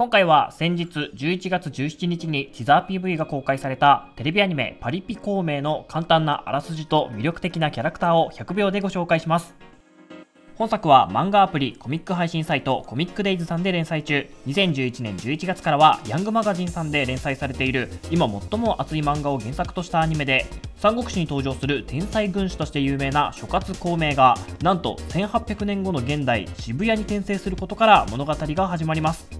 今回は先日11月17日にティザー PV が公開されたテレビアニメパリピ孔明の簡単なあらすじと魅力的なキャラクターを100秒でご紹介します。本作は漫画アプリコミック配信サイトコミックデイズさんで連載中2011年11月からはヤングマガジンさんで連載されている今最も熱い漫画を原作としたアニメで三国志に登場する天才軍師として有名な諸葛孔明がなんと1800年後の現代渋谷に転生することから物語が始まります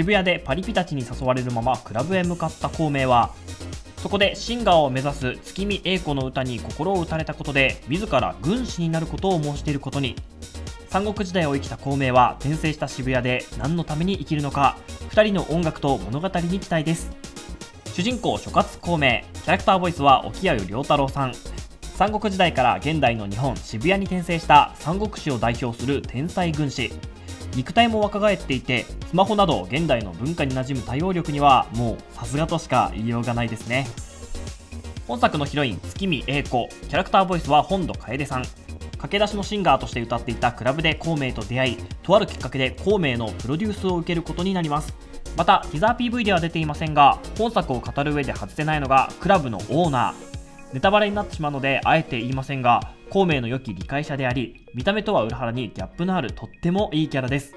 渋谷でパリピたちに誘われるままクラブへ向かった孔明はそこでシンガーを目指す月見英子の歌に心を打たれたことで自ら軍師になることを申していることに。三国時代を生きた孔明は転生した渋谷で何のために生きるのか。2人の音楽と物語に期待です。主人公諸葛孔明キャラクターボイスは沖合良太郎さん。三国時代から現代の日本渋谷に転生した三国志を代表する天才軍師。肉体も若返っていてスマホなど現代の文化に馴染む対応力にはもうさすがとしか言いようがないですね。本作のヒロイン月見英子。キャラクターボイスは本土楓さん。駆け出しのシンガーとして歌っていたクラブで孔明と出会いとあるきっかけで孔明のプロデュースを受けることになります。またティザー PV では出ていませんが本作を語る上で外せないのがクラブのオーナー。ネタバレになってしまうのであえて言いませんが孔明の良き理解者であり見た目とは裏腹にギャップのあるとってもいいキャラです。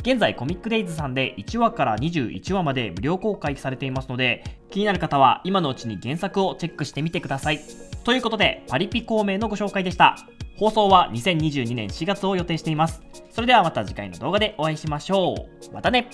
現在コミックデイズさんで1話から21話まで無料公開されていますので気になる方は今のうちに原作をチェックしてみてください。ということでパリピ孔明のご紹介でした。放送は2022年4月を予定しています。それではまた次回の動画でお会いしましょう。またね。